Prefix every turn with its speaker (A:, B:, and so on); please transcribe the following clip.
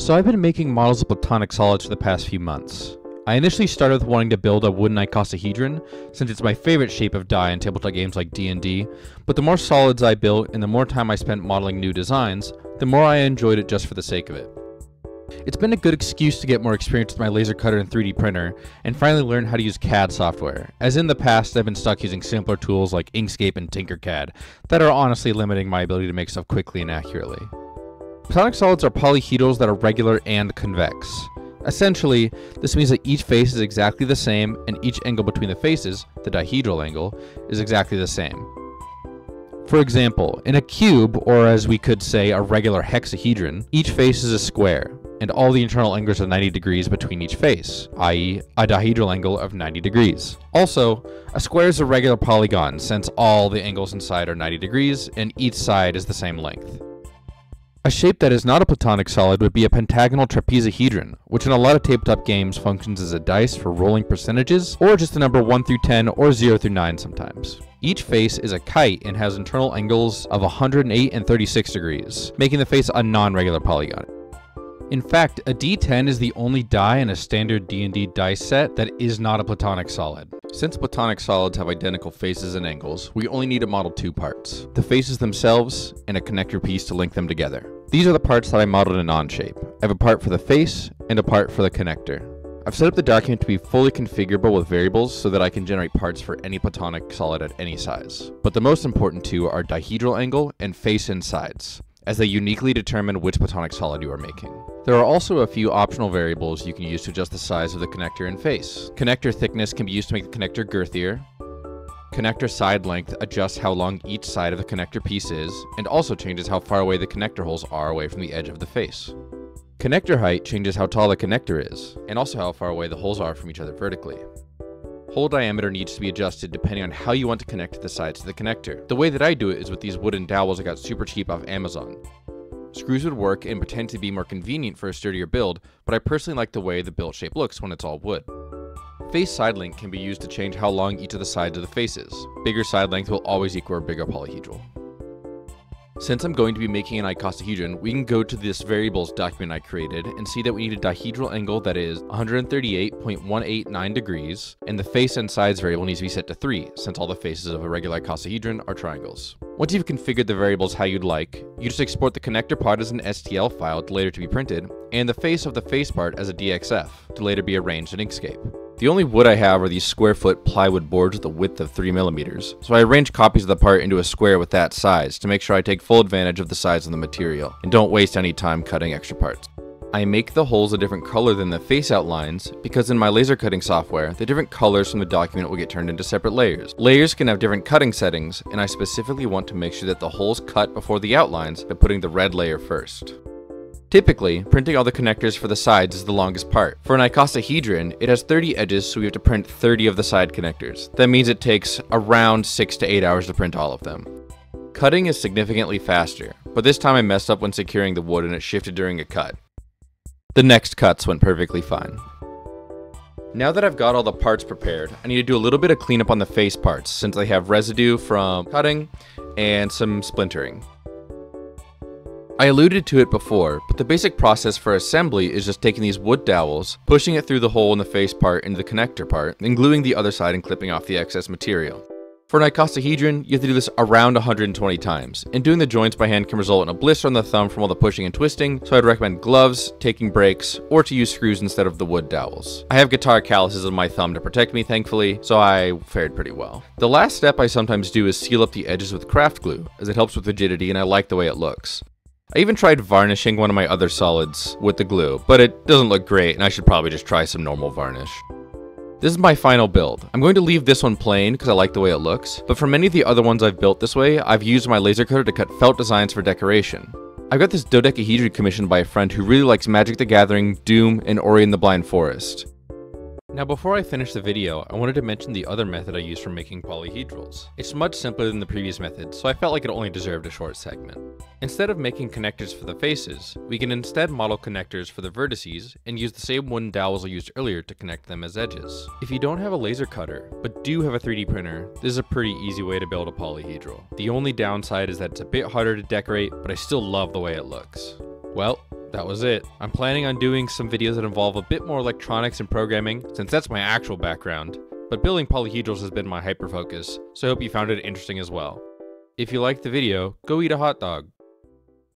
A: So I've been making models of platonic solids for the past few months. I initially started with wanting to build a wooden icosahedron, since it's my favorite shape of die in tabletop games like D&D, but the more solids I built and the more time I spent modeling new designs, the more I enjoyed it just for the sake of it. It's been a good excuse to get more experience with my laser cutter and 3D printer, and finally learn how to use CAD software, as in the past I've been stuck using simpler tools like Inkscape and Tinkercad, that are honestly limiting my ability to make stuff quickly and accurately. Platonic solids are polyhedrals that are regular and convex. Essentially, this means that each face is exactly the same and each angle between the faces, the dihedral angle, is exactly the same. For example, in a cube, or as we could say a regular hexahedron, each face is a square, and all the internal angles are 90 degrees between each face, i.e. a dihedral angle of 90 degrees. Also, a square is a regular polygon since all the angles inside are 90 degrees and each side is the same length. A shape that is not a platonic solid would be a pentagonal trapezohedron, which in a lot of tabletop games functions as a dice for rolling percentages, or just a number 1 through 10 or 0 through 9 sometimes. Each face is a kite and has internal angles of 108 and 36 degrees, making the face a non-regular polygon. In fact, a D10 is the only die in a standard D&D dice set that is not a platonic solid. Since platonic solids have identical faces and angles, we only need to model two parts. The faces themselves, and a connector piece to link them together. These are the parts that I modeled in Onshape. I have a part for the face, and a part for the connector. I've set up the document to be fully configurable with variables so that I can generate parts for any platonic solid at any size. But the most important two are dihedral angle and face and sides as they uniquely determine which platonic solid you are making. There are also a few optional variables you can use to adjust the size of the connector and face. Connector thickness can be used to make the connector girthier. Connector side length adjusts how long each side of the connector piece is, and also changes how far away the connector holes are away from the edge of the face. Connector height changes how tall the connector is, and also how far away the holes are from each other vertically. Hole diameter needs to be adjusted depending on how you want to connect the sides of the connector. The way that I do it is with these wooden dowels I got super cheap off Amazon. Screws would work and pretend to be more convenient for a sturdier build, but I personally like the way the built shape looks when it's all wood. Face side length can be used to change how long each of the sides of the face is. Bigger side length will always equal a bigger polyhedral. Since I'm going to be making an icosahedron, we can go to this variables document I created and see that we need a dihedral angle that is 138.189 degrees, and the face and sides variable needs to be set to 3, since all the faces of a regular icosahedron are triangles. Once you've configured the variables how you'd like, you just export the connector part as an STL file to later to be printed, and the face of the face part as a DXF to later be arranged in Inkscape. The only wood I have are these square foot plywood boards with a width of 3mm, so I arrange copies of the part into a square with that size to make sure I take full advantage of the size of the material, and don't waste any time cutting extra parts. I make the holes a different color than the face outlines because in my laser cutting software, the different colors from the document will get turned into separate layers. Layers can have different cutting settings, and I specifically want to make sure that the holes cut before the outlines by putting the red layer first. Typically, printing all the connectors for the sides is the longest part. For an icosahedron, it has 30 edges, so we have to print 30 of the side connectors. That means it takes around 6 to 8 hours to print all of them. Cutting is significantly faster, but this time I messed up when securing the wood and it shifted during a cut. The next cuts went perfectly fine. Now that I've got all the parts prepared, I need to do a little bit of cleanup on the face parts since they have residue from cutting and some splintering. I alluded to it before, but the basic process for assembly is just taking these wood dowels, pushing it through the hole in the face part into the connector part, and gluing the other side and clipping off the excess material. For an icosahedron, you have to do this around 120 times, and doing the joints by hand can result in a blister on the thumb from all the pushing and twisting, so I'd recommend gloves, taking breaks, or to use screws instead of the wood dowels. I have guitar calluses on my thumb to protect me thankfully, so I fared pretty well. The last step I sometimes do is seal up the edges with craft glue, as it helps with rigidity and I like the way it looks. I even tried varnishing one of my other solids with the glue, but it doesn't look great and I should probably just try some normal varnish. This is my final build. I'm going to leave this one plain because I like the way it looks, but for many of the other ones I've built this way, I've used my laser cutter to cut felt designs for decoration. I've got this dodecahedron commissioned by a friend who really likes Magic the Gathering, Doom, and Ori and the Blind Forest. Now before I finish the video, I wanted to mention the other method I use for making polyhedrals. It's much simpler than the previous method, so I felt like it only deserved a short segment. Instead of making connectors for the faces, we can instead model connectors for the vertices and use the same wooden dowels I used earlier to connect them as edges. If you don't have a laser cutter, but do have a 3D printer, this is a pretty easy way to build a polyhedral. The only downside is that it's a bit harder to decorate, but I still love the way it looks. Well, that was it. I'm planning on doing some videos that involve a bit more electronics and programming, since that's my actual background. But building polyhedrals has been my hyper focus, so I hope you found it interesting as well. If you liked the video, go eat a hot dog.